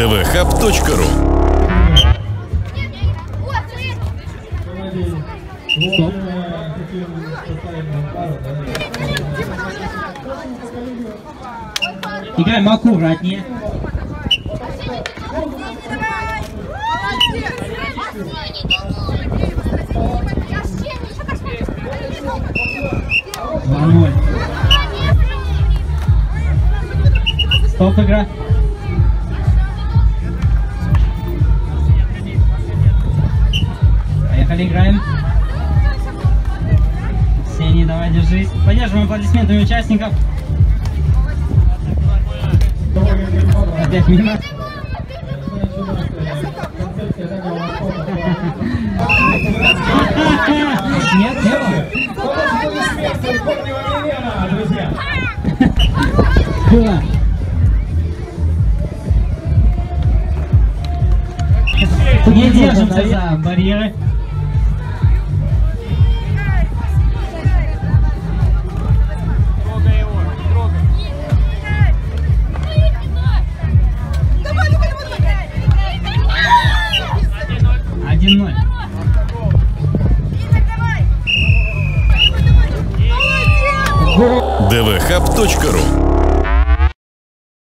dvhub.ru Стоп. Играем аккуратнее. Два ноль. Стоп, игра. Поехали, играем. Сений, давай, держись. Поддерживаем аплодисментами участников. Опять мимо. Нет. Было. Не держимся за барьеры. Ноль. dvhub.ru